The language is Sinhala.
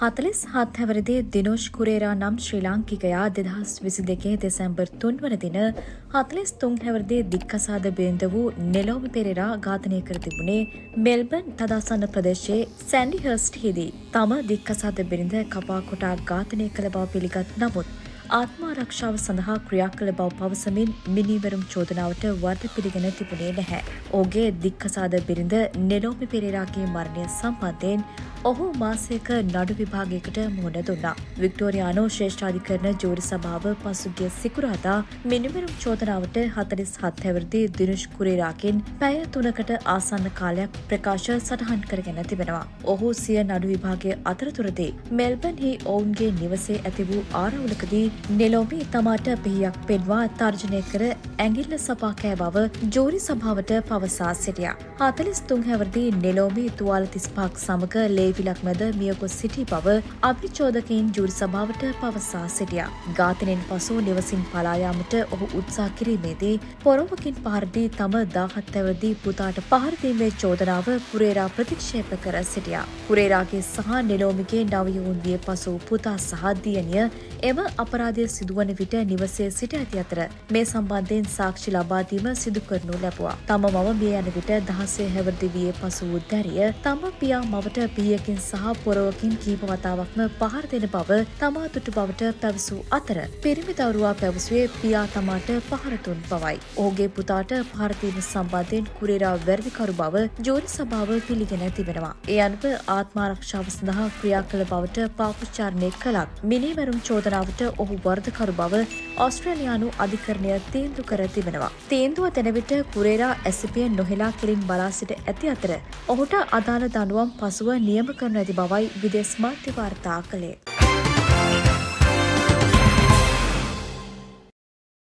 හතලිස් හත් හැවරදි දිනෝෂ් කුරේරා නම් ශ්‍රී ලාංකිකයා දෙදහස් විසි දෙකේ දෙසැම්බර් තුන්වන දින හතලිස් තුන් හැවරදේ දික්කසාද බේන්ද වූ නෙලෝමි පෙරෙරා ඝාතනය කර තිබුණේ මෙල්බන් තදාසන්න ප්‍රදේශයේ සැන්ඩි හර්ස්ට් හිදී තම දික්කසාද බිරිඳ කපා කොටා ඝාතනය කළ බව පිළිගත් නමුත් ආත්මාරක්ෂාව සඳහා ක්‍රියා කළ බව පවසමින් මිනිවරුම් චෝදනාවට වර්ධ පිළිගෙන තිබුණේ නැහැ. ඕගේ දික්කසාද බිරිඳ නෙලෝමි පෙරේරාගේ මරණය සම්බන්ධයෙන් ඔහු මාසයක නඩු විභාගයකට මුහුණ දුන්නා. වික්ටෝරියානෝ ශ්‍රේෂ්ඨාධිකරණ ජෝරි සභාව පසුගිය සිකුරාදා මිනිමරුම් චෝදනාවට හතලිස් හත් හැවරදි දිනුෂ් කුරේරාකින් පැය තුනකට ආසන්න කාලයක් ප්‍රකාශ සටහන් කරගෙන තිබෙනවා. ඔහු සිය නඩු විභාගය අතරතුරදී මෙල්බන්හි ඔවුන්ගේ නිවසේ ඇති වූ ආරවුලකදී නෙලෝමි තමාට පිහියක් පෙන්වා තර්ජනය කර ඇගිල්ල සපා කෑ බව ජෝරි සභාවට පවසා සිටියා. හතලිස් තුන් හැවරදි නෙලෝමි තුවාල තිස්පාක් සමග ලේ දේවිලක් මැද මියකොස් සිටි බව අභිචෝදකයින් ජූරි සභාවට පවසා සිටියා. ඝාතනයෙන් පසු නිවසින් පලායාමට ඔහු උත්සා කිරීමේදී පොරොවකින් පහරදී තම දාහත් ඇවදී පුතාට පහරදීමේ චෝදනාව පුරේරා ප්‍රතික්ෂේප කර සිටියා. පුරේරාගේ සහ නෙලෝමිගේ නවයවුන් විය පසු පුතා සහ දියණිය එම අපරාධය සිදුවන විට නිවසේ සිට ඇති අතර මේ සම්බන්ධයෙන් සාක්ෂි ලබාදීම සිදු කරනු ලැබවා. තම මව මිය යන විට දහසේ හැවරදිවියේ පසු උද්දැරිය තම පියා මවට පිය කුලියකින් සහ පොරවකින් කීප වතාවක්ම පහර දෙන බව තමා තුටු බවට පැවසූ අතර පිරිමි දවරුවා පැවසුවේ පියා තමාට පහරතුන් බවයි. ඔහුගේ පුතාට පහරතීම සම්බන්ධයෙන් කුරේරා වැරදිකරු බව ජෝරි සභාව පිළිගෙන තිබෙනවා. ඒ අනුව ආත්මාරක්ෂාව සඳහා ක්‍රියා කළ බවට පාපුච්චාරණය කළත් මිනිවැරුම් චෝදනාවට ඔහු වර්ධකරු බව ඔස්ට්‍රේලයානු අධිකරණය තීන්දු කර තිබෙනවා. තීන්දුව දෙනවිට කුරේරා ඇසිපිය නොහෙලා කෙලින් බලා සිට ඇති අතර ඔහුට අදාළ දනුවම් පසුව නියම කරනු ඇති බවයි විදෙස් මාධ්‍ය වාර්තා කළේ.